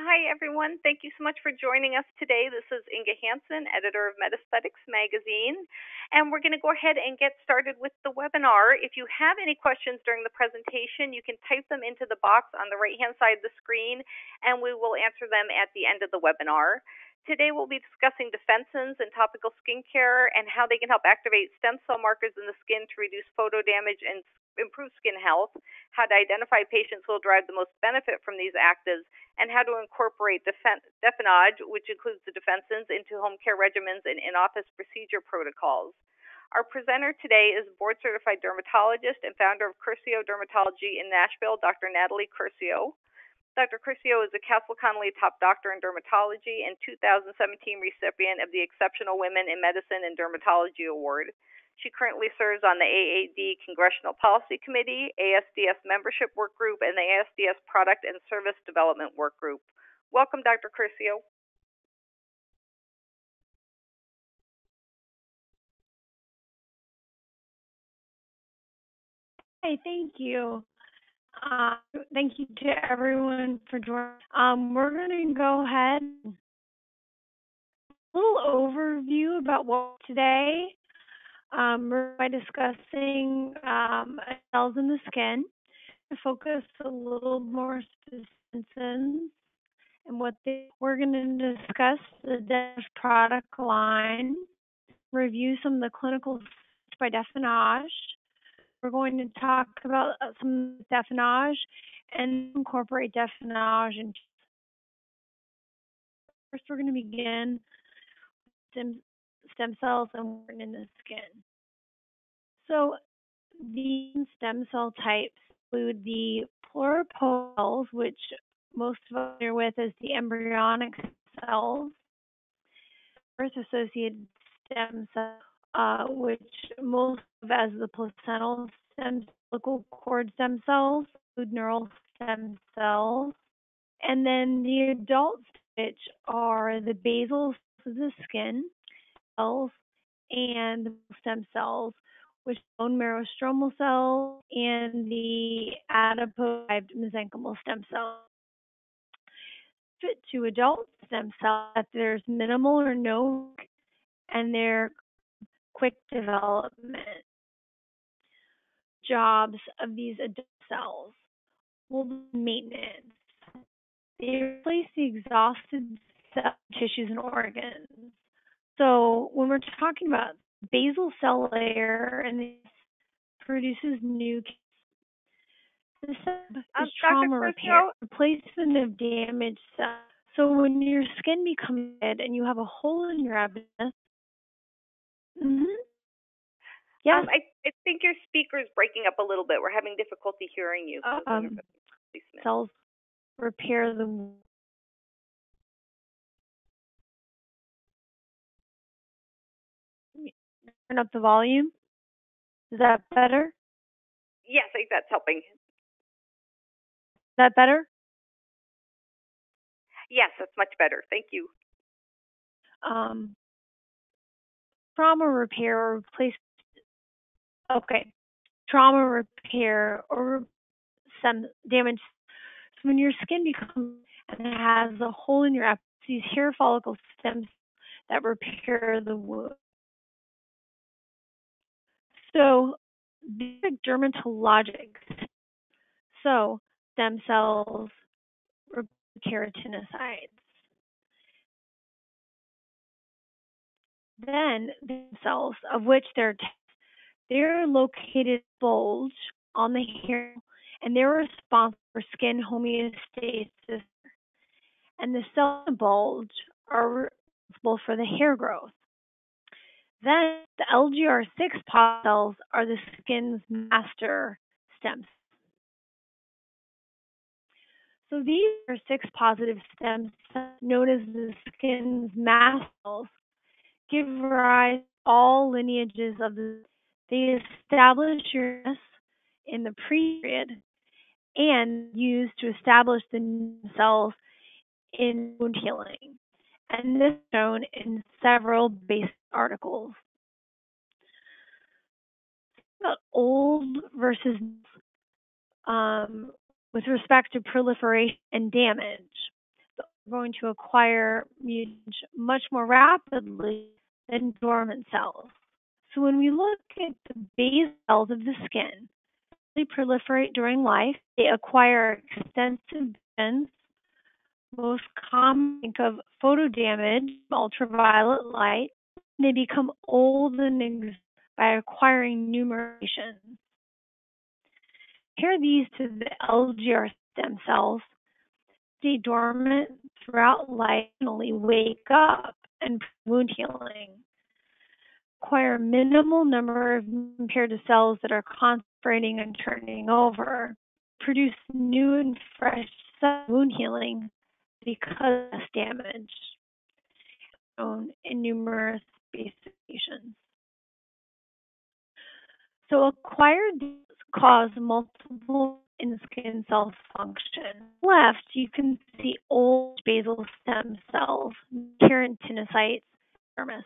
Hi, everyone. Thank you so much for joining us today. This is Inga Hansen, editor of MedEsthetics Magazine, and we're going to go ahead and get started with the webinar. If you have any questions during the presentation, you can type them into the box on the right-hand side of the screen, and we will answer them at the end of the webinar. Today we'll be discussing defensins and topical skincare and how they can help activate stem cell markers in the skin to reduce photo damage and improve skin health, how to identify patients who will derive the most benefit from these actives, and how to incorporate DefenAge, which includes the defensins, into home care regimens and in-office procedure protocols. Our presenter today is board certified dermatologist and founder of Curcio Dermatology in Nashville, Dr. Natalie Curcio. Dr. Curcio is a Castle Connolly Top Doctor in Dermatology and 2017 recipient of the Exceptional Women in Medicine and Dermatology Award. She currently serves on the AAD Congressional Policy Committee, ASDS Membership Work Group, and the ASDS Product and Service Development Work Group. Welcome, Dr. Curcio. Hey, thank you. Uh, thank you to everyone for joining. Um, we're going to go ahead. A little overview about what today um, we're by discussing um, cells in the skin, focus a little more specific and what they, we're going to discuss the Dash product line, review some of the clinical by DefenAge. We're going to talk about uh, some DefenAge and incorporate DefenAge. And first, we're going to begin stem cells and working in the skin. So these stem cell types include the pluripotent, which most familiar with as the embryonic cells, birth-associated stem cells, uh, which most of as the placental stem umbilical cord stem cells, include neural stem cells, and then the adults, which are the basal cells of the skin cells and stem cells, which bone marrow stromal cells and the adipose mesenchymal stem cells. Fit to adult stem cells that there's minimal or no and they're quick development. Jobs of these adult cells will maintenance. They replace the exhausted tissues and organs. So when we're talking about basal cell layer and this produces new this is um, trauma repair, replacement of damaged cells. So when your skin becomes dead and you have a hole in your abdomen, mm-hmm. yeah, um, I I think your speaker is breaking up a little bit. We're having difficulty hearing you. Um, cells repair the turn up the volume? Is that better? Yes, I think that's helping. Is that better? Yes, that's much better. Thank you. Um, trauma repair or replace. Okay, trauma repair or some damage. So when your skin becomes and it has a hole in your these hair follicle stems that repair the wound. So these are dermatologic. So stem cells, or keratinocytes. Then the cells, of which they're they're located bulge on the hair, and they're responsible for skin homeostasis. And the cell bulge are responsible for the hair growth. Then the LGR6 cells are the skin's master stem cells. So these are six positive stem cells known as the skin's mast cells, give rise all lineages of the they establish uranus in the pre-period and used to establish the cells in wound healing. And this is shown in several basic articles. About old versus um, with respect to proliferation and damage. The going to acquire much more rapidly than dormant cells. So when we look at the base cells of the skin, they proliferate during life. They acquire extensive bends. Most common think of photo damage, ultraviolet light. They become old and by acquiring new mutations. Compare these to the LGR stem cells. Stay dormant throughout life and only wake up and wound healing. Acquire minimal number of compared to cells that are concentrating and turning over. Produce new and fresh wound healing because of damage shown in numerous specifications. So acquired cause multiple in skin cell function. Left, you can see old basal stem cells, keratinocytes, dermis.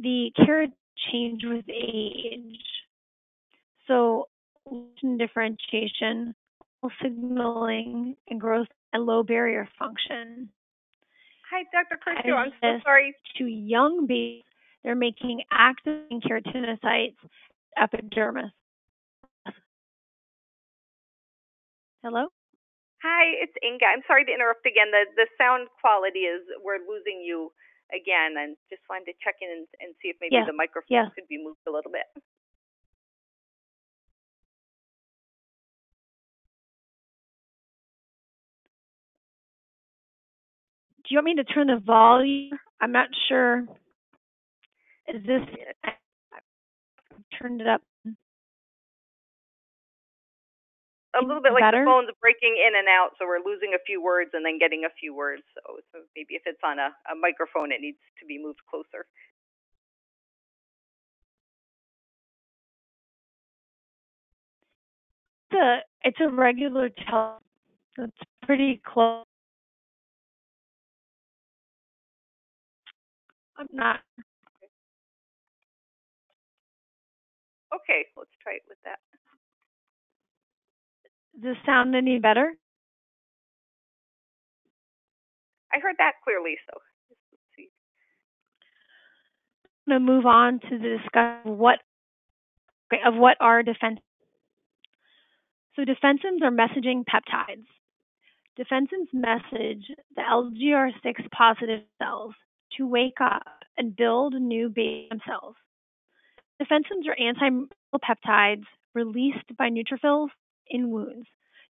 The keratin change with age. So differentiation, signaling, and growth and low barrier function. Hi, Dr. Curcio. I'm so sorry. To young bees, they're making active keratinocytes epidermis. Hello? Hi, it's Inga. I'm sorry to interrupt again. The the sound quality is we're losing you again and just wanted to check in and, and see if maybe the microphone could be moved a little bit. Do you want me to turn the volume? I'm not sure. Is this I turned it up? a little bit like Better? the phone's breaking in and out, so we're losing a few words and then getting a few words. So, so maybe if it's on a, a microphone, it needs to be moved closer. It's a, it's a regular tel. It's pretty close. I'm not. Okay, let's try it with that. Does this sound any better? I heard that clearly, so let's see. I'm going to move on to the discussion of what of what are defense. So defensins are messaging peptides. Defensins message the LGR6 positive cells to wake up and build new beta cells. Defensins are anti-peptides released by neutrophils in wounds.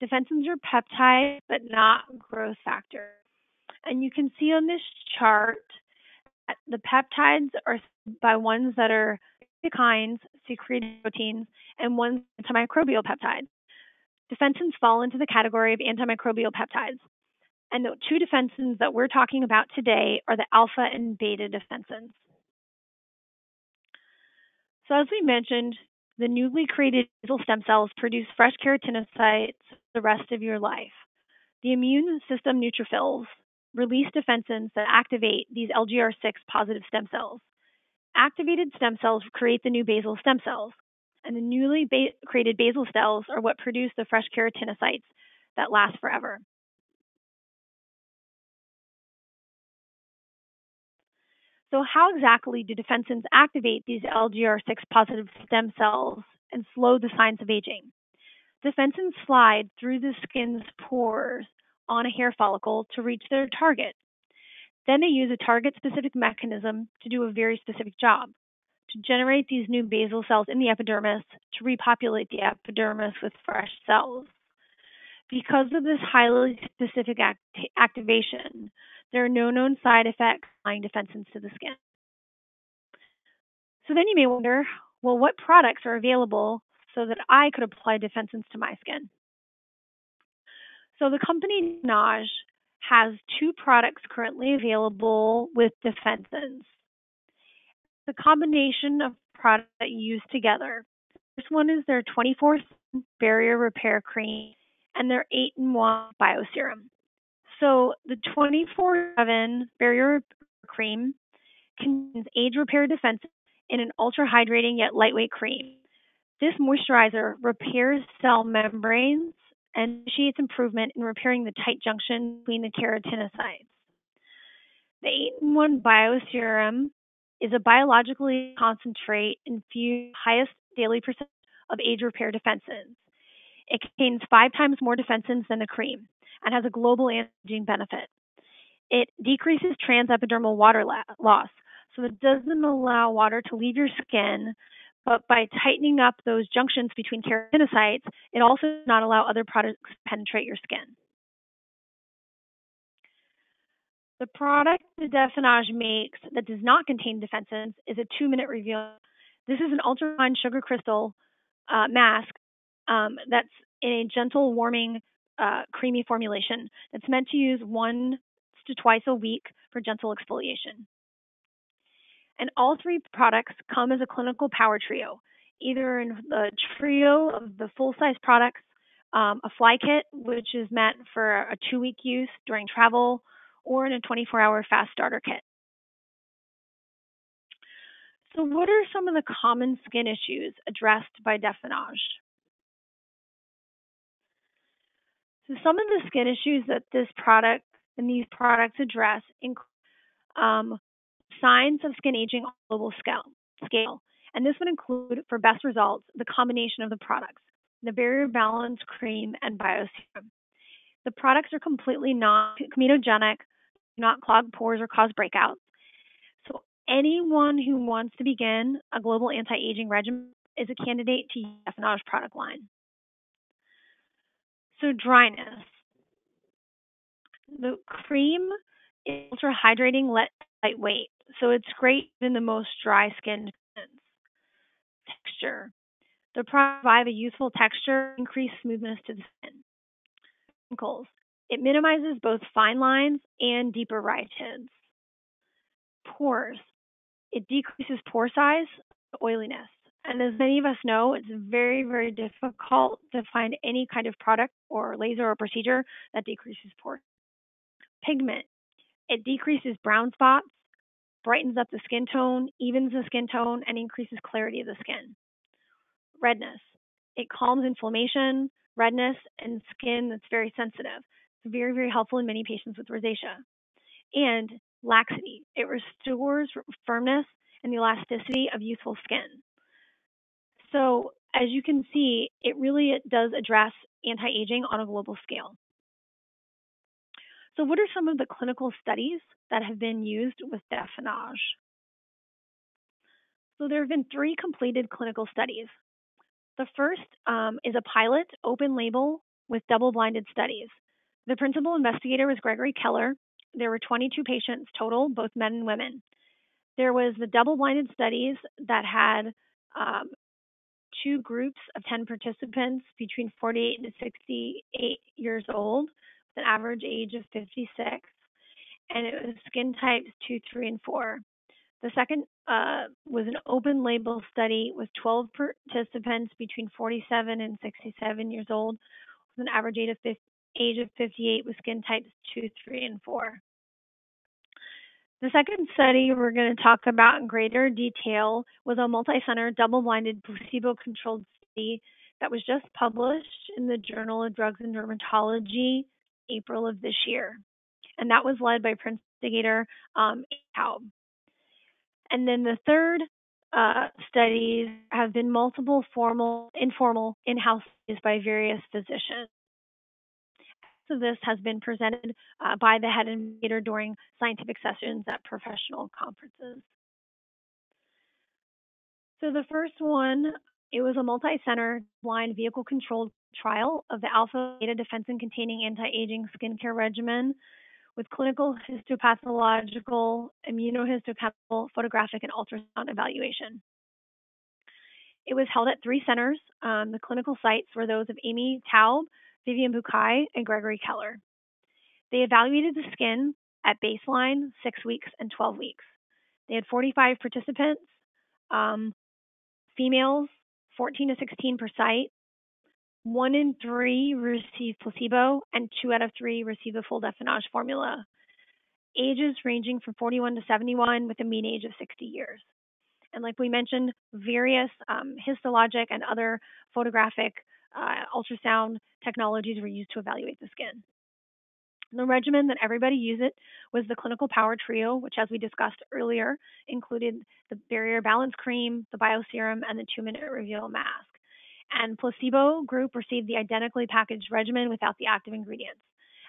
Defensins are peptides, but not growth factor. And you can see on this chart that the peptides are by ones that are cytokines, secreted proteins, and ones antimicrobial peptides. Defensins fall into the category of antimicrobial peptides. And the two defensins that we're talking about today are the alpha and beta defensins. So as we mentioned, the newly created basal stem cells produce fresh keratinocytes the rest of your life. The immune system neutrophils release defensins that activate these LGR6 positive stem cells. Activated stem cells create the new basal stem cells, and the newly ba- created basal cells are what produce the fresh keratinocytes that last forever. So, how exactly do defensins activate these LGR6 positive stem cells and slow the signs of aging? Defensins slide through the skin's pores on a hair follicle to reach their target. Then they use a target specific mechanism to do a very specific job to generate these new basal cells in the epidermis to repopulate the epidermis with fresh cells. Because of this highly specific act- activation, there are no known side effects applying defensins to the skin. So then you may wonder, well, what products are available so that I could apply defensins to my skin? So the company Nage has two products currently available with defensins. The combination of products that you use together. This one is their 24 barrier repair cream and their 8 in 1 bioserum. So the 24/7 barrier cream contains age repair defense in an ultra hydrating yet lightweight cream. This moisturizer repairs cell membranes and initiates improvement in repairing the tight junction between the keratinocytes. The 8-in-1 Bioserum is a biologically concentrate infused highest daily percent of age repair defensins. It contains five times more defensins than the cream and has a global anti-aging benefit. It decreases transepidermal water la- loss, so it doesn't allow water to leave your skin, but by tightening up those junctions between keratinocytes, it also does not allow other products to penetrate your skin. The product that DefenAge makes that does not contain defensins is a two-minute reveal. This is an ultrafine sugar crystal uh, mask um, that's in a gentle, warming, uh, creamy formulation that's meant to use once to twice a week for gentle exfoliation. And all three products come as a clinical power trio, either in the trio of the full-size products, um, a fly kit, which is meant for a two-week use during travel, or in a 24 hour fast starter kit. So, what are some of the common skin issues addressed by DefenAge? So, some of the skin issues that this product and these products address include um, signs of skin aging on global scale, scale. And this would include, for best results, the combination of the products, the Barrier Balance Cream and Bioserum. The products are completely non comedogenic, not clog pores or cause breakouts. So anyone who wants to begin a global anti-aging regimen is a candidate to use DefenAge product line. So dryness. The cream is ultra hydrating, lightweight, so it's great in the most dry skin texture. The provide a youthful texture, increased smoothness to the skin. Wrinkles. It minimizes both fine lines and deeper rhytids. Pores. It decreases pore size, oiliness. And as many of us know, it's very, very difficult to find any kind of product or laser or procedure that decreases pore. Pigment. It decreases brown spots, brightens up the skin tone, evens the skin tone, and increases clarity of the skin. Redness. It calms inflammation, redness, and skin that's very sensitive. It's very, very helpful in many patients with rosacea. And laxity. It restores firmness and the elasticity of youthful skin. So, as you can see, it really does address anti aging on a global scale. So, what are some of the clinical studies that have been used with DefenAge? So, there have been three completed clinical studies. The first um, is a pilot open label with double blinded studies. The principal investigator was Gregory Keller. There were 22 patients total, both men and women. There was the double-blinded studies that had um, two groups of 10 participants between 48 and 68 years old, with an average age of 56, and it was skin types 2, 3, and 4. The second uh, was an open label study with 12 participants between 47 and 67 years old, with an average age of 50, age of 58 with skin types 2, 3, and 4. The second study we're going to talk about in greater detail was a multi-center, double-blinded, placebo-controlled study that was just published in the Journal of Drugs and Dermatology April of this year. And that was led by investigator um, Taub. And then the third uh, studies have been multiple formal, informal, in-house studies by various physicians of this has been presented uh, by the head investigator during scientific sessions at professional conferences. So the first one, it was a multi-center blind vehicle-controlled trial of the alpha beta defensin containing anti-aging skincare regimen with clinical histopathological, immunohistochemical, photographic, and ultrasound evaluation. It was held at three centers. Um, the clinical sites were those of Amy Taub, Vivian Bucay, and Gregory Keller. They evaluated the skin at baseline, six weeks, and 12 weeks. They had 45 participants, um, females, 14 to 16 per site. One in three received placebo, and two out of three received the full DefenAge formula. Ages ranging from 41 to 71, with a mean age of 60 years. And like we mentioned, various um, histologic and other photographic uh, ultrasound technologies were used to evaluate the skin. The regimen that everybody used it was the clinical power trio, which, as we discussed earlier, included the barrier balance cream, the bioserum, and the two minute reveal mask. And placebo group received the identically packaged regimen without the active ingredients.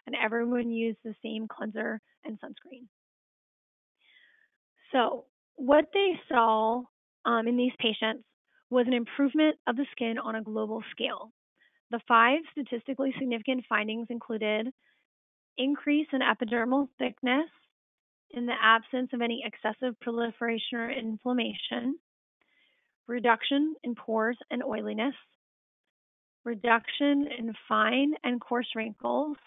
And everyone used the same cleanser and sunscreen. So, what they saw um, in these patients was an improvement of the skin on a global scale. The five statistically significant findings included increase in epidermal thickness in the absence of any excessive proliferation or inflammation, reduction in pores and oiliness, reduction in fine and coarse wrinkles,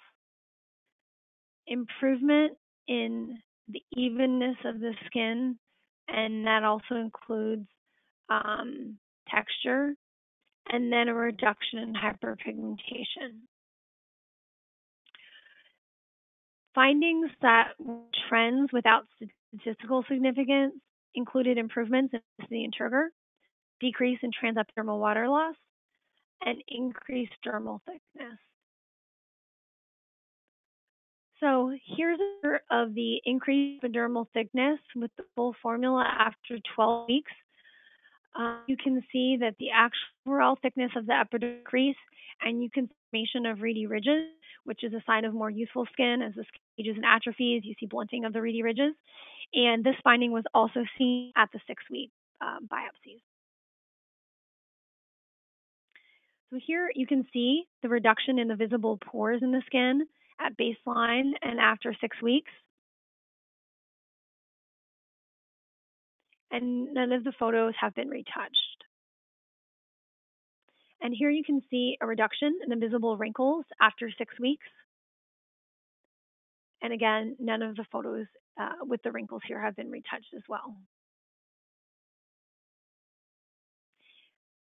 improvement in the evenness of the skin, and that also includes um, texture, and then a reduction in hyperpigmentation. Findings that trends without statistical significance included improvements in and turgor, decrease in transepidermal water loss, and increased dermal thickness. So here's a of the increased epidermal thickness with the full formula after 12 weeks. Uh, you can see that the actual overall thickness of the epidermal decrease, and you can formation of rete ridges, which is a sign of more youthful skin. As the skin ages and atrophies, you see blunting of the rete ridges. And this finding was also seen at the six-week um, biopsies. So here you can see the reduction in the visible pores in the skin at baseline and after six weeks. And none of the photos have been retouched. And here you can see a reduction in the visible wrinkles after six weeks. And again, none of the photos uh, with the wrinkles here have been retouched as well.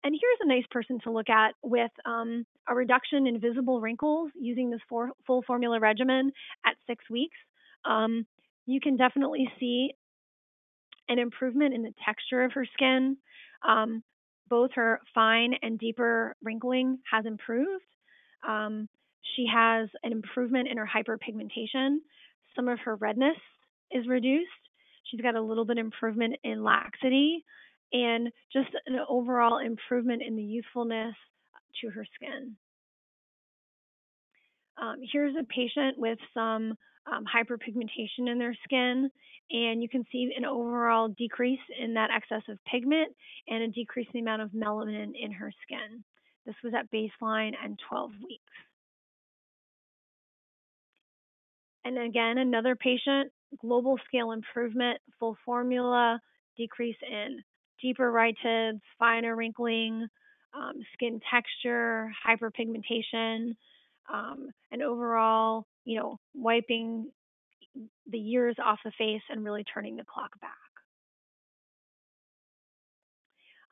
And here's a nice person to look at with um, a reduction in visible wrinkles using this for, full formula regimen at six weeks. Um, you can definitely see an improvement in the texture of her skin. Um, both her fine and deeper wrinkling has improved. Um, she has an improvement in her hyperpigmentation. Some of her redness is reduced. She's got a little bit improvement in laxity and just an overall improvement in the youthfulness to her skin. Um, here's a patient with some um, hyperpigmentation in their skin, and you can see an overall decrease in that excess of pigment and a decrease in the amount of melanin in her skin. This was at baseline and 12 weeks. And again, another patient, global scale improvement, full formula, decrease in deeper rhytids, finer wrinkling, um, skin texture, hyperpigmentation, um, and overall, you know, wiping the years off the face and really turning the clock back.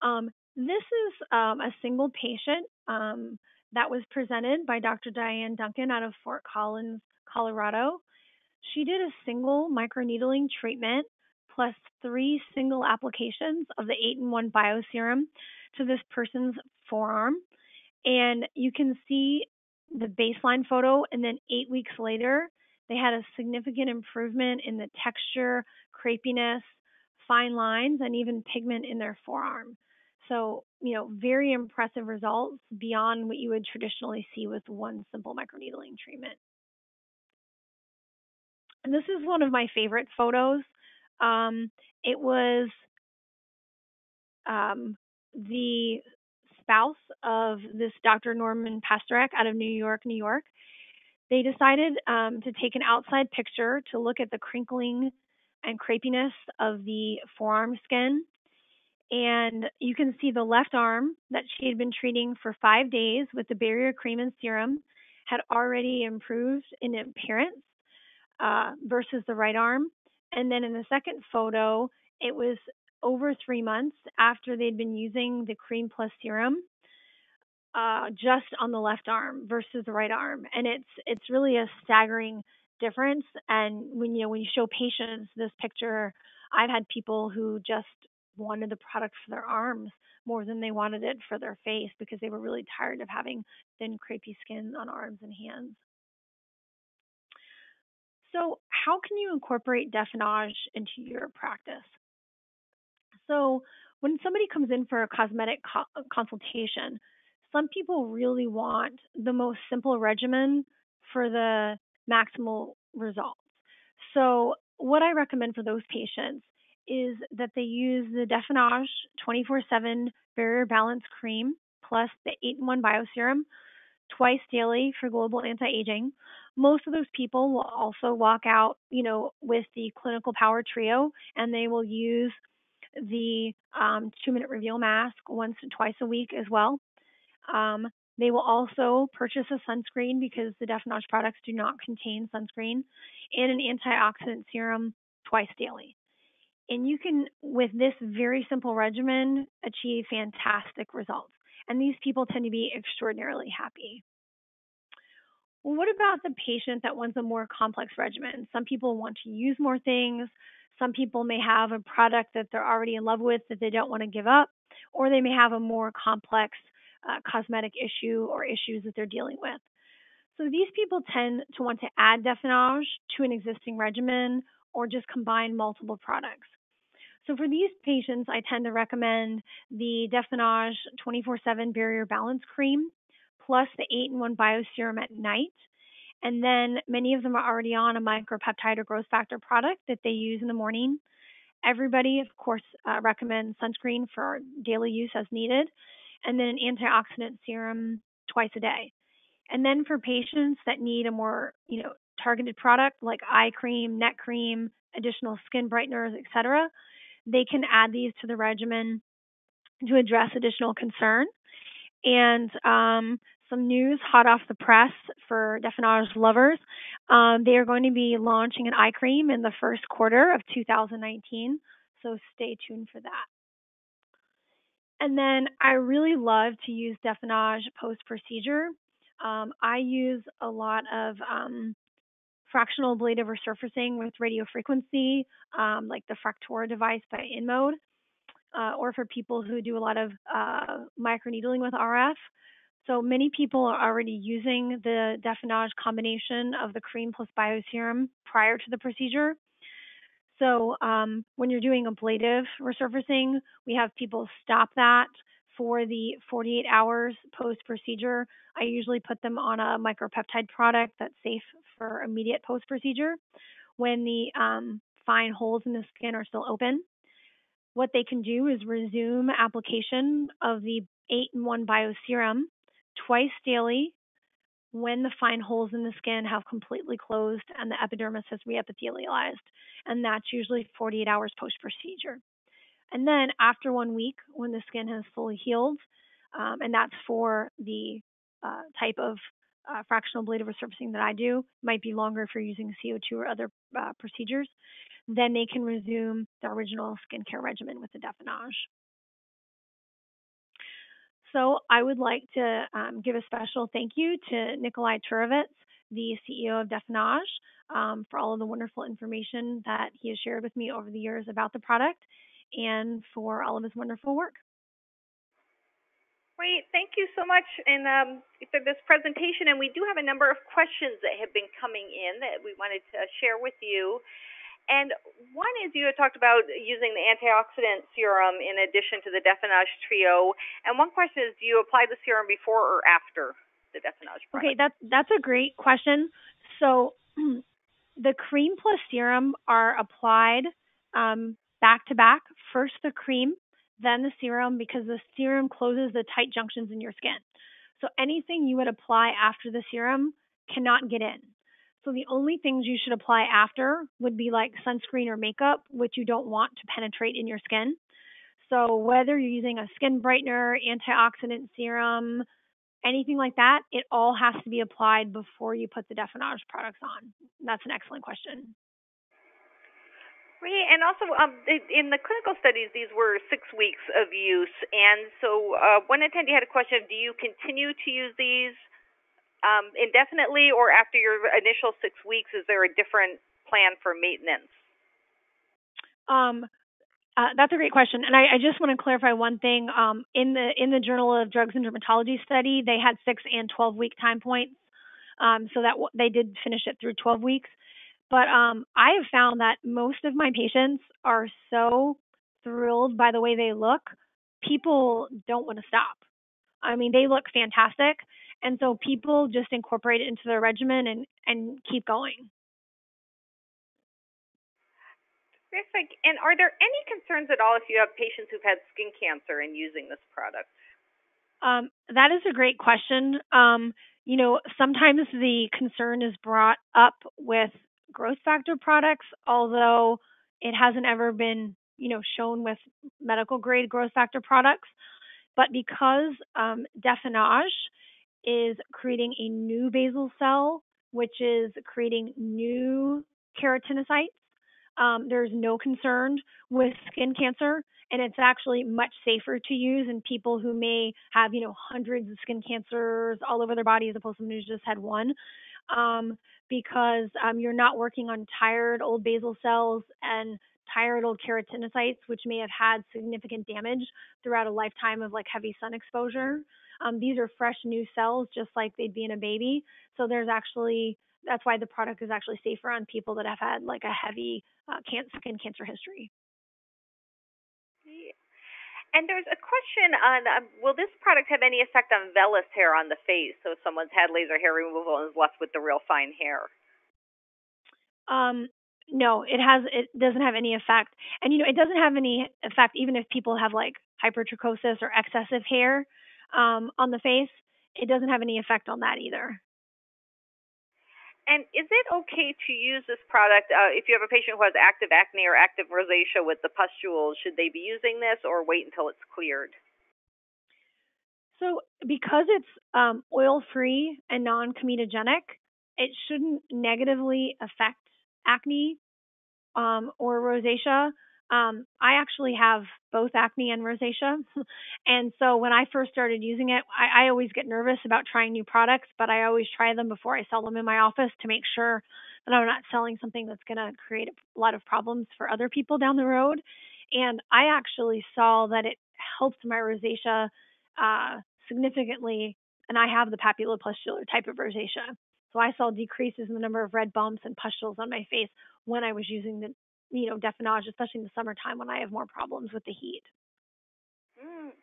Um, this is um, a single patient um, that was presented by Dr. Diane Duncan out of Fort Collins, Colorado. She did a single microneedling treatment plus three single applications of the 8 in 1 bioserum to this person's forearm. And you can see the baseline photo, and then eight weeks later, they had a significant improvement in the texture, crepiness, fine lines, and even pigment in their forearm. So, you know, very impressive results beyond what you would traditionally see with one simple microneedling treatment. And this is one of my favorite photos. Um, it was um, the spouse of this Dr. Norman Pastorek out of New York, New York. They decided um, to take an outside picture to look at the crinkling and crepiness of the forearm skin. And you can see the left arm that she had been treating for five days with the barrier cream and serum had already improved in appearance uh, versus the right arm. And then in the second photo, it was over three months after they'd been using the cream plus serum uh, just on the left arm versus the right arm. And it's it's really a staggering difference. And when you know when you show patients this picture, I've had people who just wanted the product for their arms more than they wanted it for their face because they were really tired of having thin, crepey skin on arms and hands. So, how can you incorporate DefenAge into your practice? So, when somebody comes in for a cosmetic co- consultation, some people really want the most simple regimen for the maximal results. So, what I recommend for those patients is that they use the DefenAge 24 7 Barrier Balance Cream plus the 8 in 1 Bioserum twice daily for global anti aging. Most of those people will also walk out, you know, with the Clinical Power Trio and they will use the um, two minute reveal mask once or twice a week as well. Um, they will also purchase a sunscreen because the DefenAge products do not contain sunscreen and an antioxidant serum twice daily. And you can, with this very simple regimen, achieve fantastic results. And these people tend to be extraordinarily happy. Well, what about the patient that wants a more complex regimen? Some people want to use more things. Some people may have a product that they're already in love with that they don't want to give up, or they may have a more complex uh, cosmetic issue or issues that they're dealing with. So these people tend to want to add DefenAge to an existing regimen or just combine multiple products. So for these patients, I tend to recommend the DefenAge 24/7 Barrier Balance Cream plus the 8-in-1 Bioserum at night. And then many of them are already on a micropeptide or growth factor product that they use in the morning. Everybody, of course, uh, recommends sunscreen for daily use as needed and then an antioxidant serum twice a day. And then for patients that need a more, you know, targeted product like eye cream, neck cream, additional skin brighteners, etc., they can add these to the regimen to address additional concern. And um, some news hot off the press for DefenAge lovers. Um, they are going to be launching an eye cream in the first quarter of 2019, so stay tuned for that. And then I really love to use DefenAge post procedure. Um, I use a lot of um, fractional ablative resurfacing with radio frequency, um, like the Fractora device by InMode, uh, or for people who do a lot of uh, microneedling with RF. So many people are already using the DefenAge combination of the cream plus bioserum prior to the procedure. So um, when you're doing ablative resurfacing, we have people stop that for the 48 hours post procedure. I usually put them on a micropeptide product that's safe for immediate post procedure. When the um, fine holes in the skin are still open, what they can do is resume application of the 8 in 1 bioserum twice daily when the fine holes in the skin have completely closed and the epidermis has reepithelialized. And that's usually 48 hours post procedure. And then after one week, when the skin has fully healed, um, and that's for the uh, type of uh, fractional ablative resurfacing that I do, might be longer if you're using CO2 or other uh, procedures, then they can resume the original skincare regimen with the DefenAge. So I would like to um, give a special thank you to Nikolai Turovets, the CEO of DefenAge, um, for all of the wonderful information that he has shared with me over the years about the product and for all of his wonderful work. Great, thank you so much and um, for this presentation. And we do have a number of questions that have been coming in that we wanted to share with you. And one is you had talked about using the antioxidant serum in addition to the DefenAge Trio. And one question is, do you apply the serum before or after the DefenAge product? Okay, that's that's a great question. So the cream plus serum are applied um, back to back. First the cream, then the serum, because the serum closes the tight junctions in your skin. So anything you would apply after the serum cannot get in. So the only things you should apply after would be like sunscreen or makeup, which you don't want to penetrate in your skin. So whether you're using a skin brightener, antioxidant serum, anything like that, it all has to be applied before you put the DefenAge products on. That's an excellent question. Right, and also um, in the clinical studies, these were six weeks of use, and so uh, one attendee had a question: Do you continue to use these um, indefinitely, or after your initial six weeks, is there a different plan for maintenance? Um, Uh, that's a great question, and I, I just want to clarify one thing. Um, in the in the Journal of Drugs and Dermatology study, they had six and twelve week time points, um, so that w- they did finish it through twelve weeks. But um, I have found that most of my patients are so thrilled by the way they look, people don't want to stop. I mean, they look fantastic, and so people just incorporate it into their regimen and and keep going. Terrific. And are there any concerns at all if you have patients who've had skin cancer and using this product? Um, that is a great question. Um, you know, sometimes the concern is brought up with growth factor products, although it hasn't ever been, you know, shown with medical grade growth factor products. But because um, DefenAge is creating a new basal cell, which is creating new keratinocytes, um, there's no concern with skin cancer, and it's actually much safer to use in people who may have, you know, hundreds of skin cancers all over their body as opposed to someone who's just had one. Um, because um, you're not working on tired old basal cells and tired old keratinocytes, which may have had significant damage throughout a lifetime of like heavy sun exposure. Um, these are fresh new cells, just like they'd be in a baby. So there's actually that's why the product is actually safer on people that have had like a heavy uh, can- skin cancer history. And there's a question on um, will this product have any effect on vellus hair on the face? So if someone's had laser hair removal and is left with the real fine hair. Um, no, it has. It doesn't have any effect, and you know it doesn't have any effect even if people have like hypertrichosis or excessive hair um, on the face. It doesn't have any effect on that either. And is it okay to use this product uh, if you have a patient who has active acne or active rosacea with the pustules? Should they be using this or wait until it's cleared? So, because it's um, oil free and non comedogenic, it shouldn't negatively affect acne um, or rosacea. Um, I actually have both acne and rosacea. and so when I first started using it, I, I always get nervous about trying new products, but I always try them before I sell them in my office to make sure that I'm not selling something that's going to create a lot of problems for other people down the road. And I actually saw that it helped my rosacea uh, significantly. And I have the papulopustular type of rosacea. So I saw decreases in the number of red bumps and pustules on my face when I was using the you know, DefenAge, especially in the summertime when I have more problems with the heat. Mm.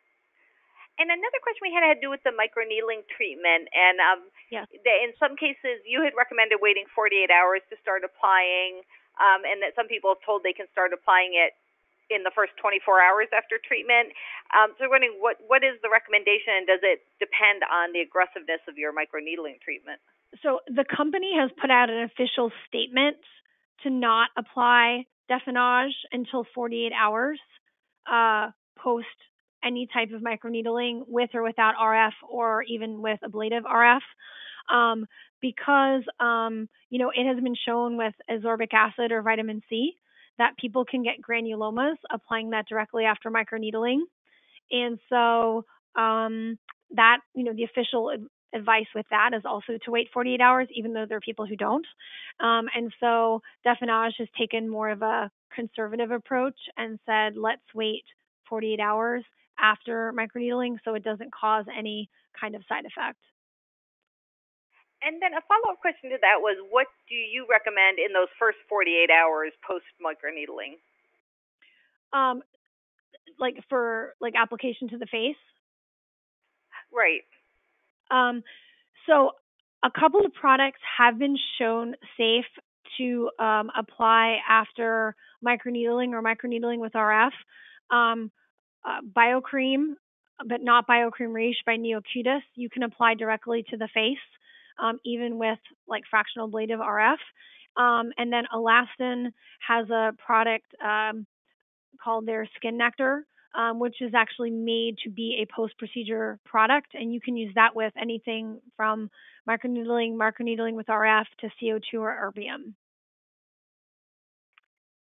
And another question we had had to do with the microneedling treatment, and um, yes. in some cases you had recommended waiting 48 hours to start applying, um, and that some people have told they can start applying it in the first 24 hours after treatment. Um, so, I'm wondering what what is the recommendation, and does it depend on the aggressiveness of your microneedling treatment? So, the company has put out an official statement to not apply DefenAge until 48 hours uh, post any type of microneedling with or without RF or even with ablative RF. Um, because um, you know it has been shown with ascorbic acid or vitamin C that people can get granulomas applying that directly after microneedling, and so um, that you know the official advice with that is also to wait 48 hours, even though there are people who don't. Um, and so DefenAge has taken more of a conservative approach and said, let's wait 48 hours after microneedling so it doesn't cause any kind of side effect. And then a follow up question to that was what do you recommend in those first 48 hours post microneedling? Um, like for like application to the face? Right. Um, so a couple of products have been shown safe to um, apply after microneedling or microneedling with RF. Um, uh, BioCream, but not BioCream Riche by Neocutis, you can apply directly to the face, um, even with like fractional ablative RF. Um, and then Alastin has a product um, called their Skin Nectar, um, which is actually made to be a post procedure product. And you can use that with anything from microneedling, microneedling with RF to CO2 or erbium.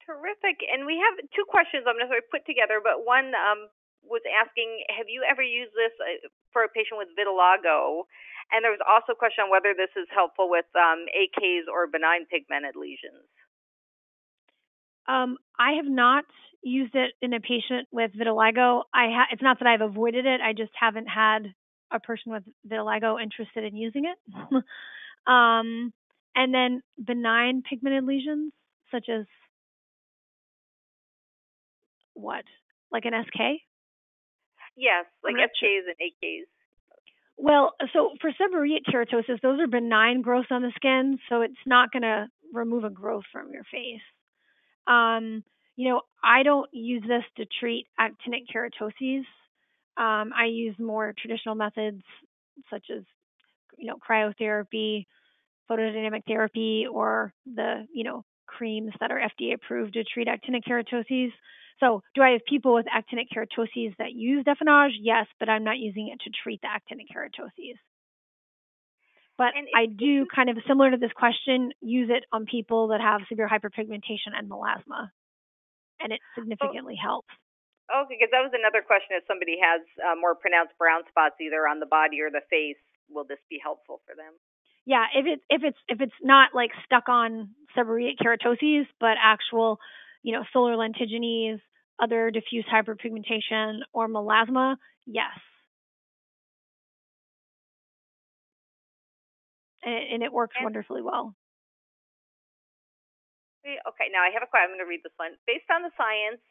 Terrific. And we have two questions I'm going to put together, but one um, was asking Have you ever used this uh, for a patient with vitiligo? And there was also a question on whether this is helpful with um, AKs or benign pigmented lesions. Um, I have not used it in a patient with vitiligo. I ha- it's not that I've avoided it. I just haven't had a person with vitiligo interested in using it. um, and then benign pigmented lesions, such as what, like an SK? Yes, like sure. SKs and AKs. Well, so for seborrheic keratosis, those are benign growths on the skin, so it's not going to remove a growth from your face. Um, you know, I don't use this to treat actinic keratoses. Um, I use more traditional methods such as, you know, cryotherapy, photodynamic therapy, or the, you know, creams that are FDA approved to treat actinic keratoses. So, do I have people with actinic keratoses that use DefenAge? Yes, but I'm not using it to treat the actinic keratoses. But I do kind of similar to this question, use it on people that have severe hyperpigmentation and melasma, and it significantly oh. helps. Okay, because that was another question. If somebody has uh, more pronounced brown spots either on the body or the face, will this be helpful for them? Yeah, if it's if it's if it's not like stuck on seborrheic keratoses, but actual, you know, solar lentigines, other diffuse hyperpigmentation, or melasma, yes, and, and it works and, wonderfully well. Okay, now I have a question. I'm going to read this one. Based on the science,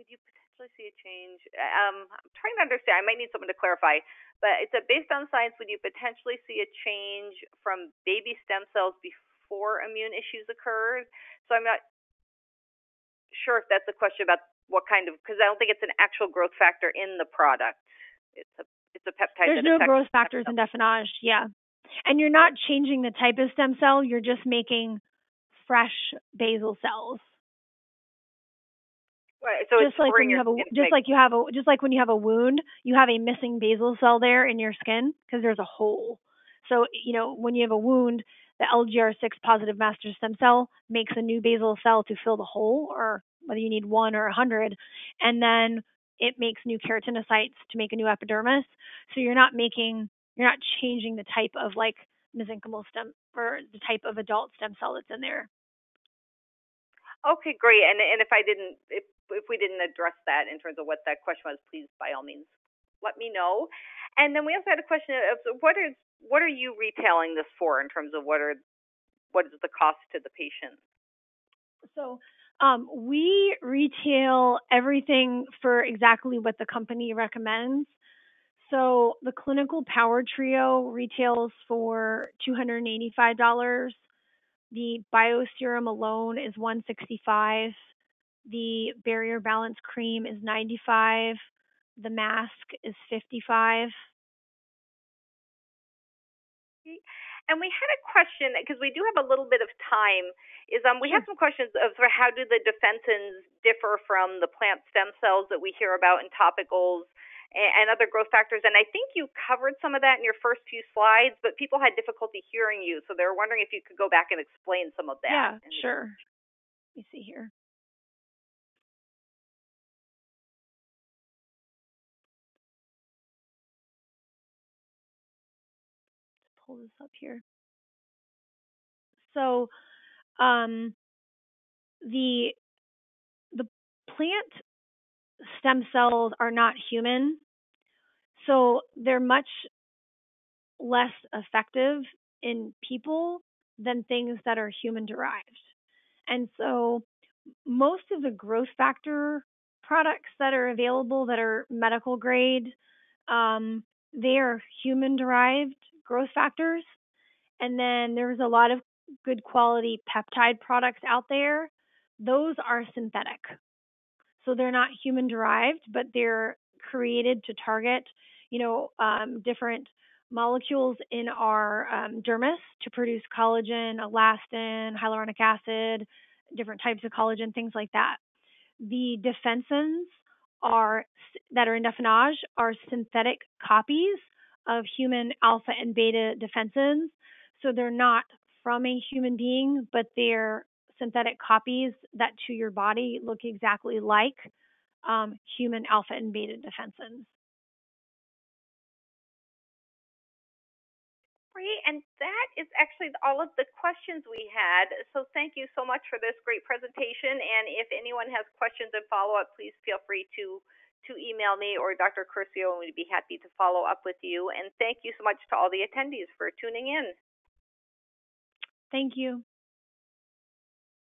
would you potentially see a change? Um, I'm trying to understand. I might need someone to clarify, but it's a based on science. Would you potentially see a change from baby stem cells before immune issues occurred? So I'm not sure if that's a question about what kind of because I don't think it's an actual growth factor in the product. It's a it's a peptide. There's no growth factors in DefenAge, yeah. And you're not changing the type of stem cell, you're just making fresh basal cells. Right. So just like when you have a just like you have a just like when you have a wound, you have a missing basal cell there in your skin because there's a hole. So you know when you have a wound, the LGR6 positive master stem cell makes a new basal cell to fill the hole, or whether you need one or a hundred, and then it makes new keratinocytes to make a new epidermis. So you're not making, you're not changing the type of like mesenchymal stem or the type of adult stem cell that's in there. Okay, great. And and if I didn't, if if we didn't address that in terms of what that question was, please by all means let me know. And then we also had a question of what is what are you retailing this for in terms of what are what is the cost to the patient? So um, we retail everything for exactly what the company recommends. So the clinical power trio retails for $285. The bioserum alone is $165. The barrier balance cream is $95. The mask is 55. And we had a question because we do have a little bit of time. Is um we have some questions of how do the defensins differ from the plant stem cells that we hear about in topicals and, and other growth factors? And I think you covered some of that in your first few slides, but people had difficulty hearing you, so they were wondering if you could go back and explain some of that. Yeah, sure. Let me see here. Pull this up here. So um, the the plant stem cells are not human, so they're much less effective in people than things that are human derived. And so most of the growth factor products that are available that are medical grade, um, they are human derived growth factors. And then there's a lot of good quality peptide products out there. Those are synthetic. So they're not human derived, but they're created to target, you know, um, different molecules in our um, dermis to produce collagen, elastin, hyaluronic acid, different types of collagen, things like that. The defensins are that are in DefenAge are synthetic copies of human alpha and beta defensins. So they're not from a human being, but they're synthetic copies that to your body look exactly like um, human alpha and beta defensins. Great, and that is actually all of the questions we had. So thank you so much for this great presentation. And if anyone has questions and follow-up, please feel free to to email me or Dr. Curcio, and we'd be happy to follow up with you. And thank you so much to all the attendees for tuning in. Thank you.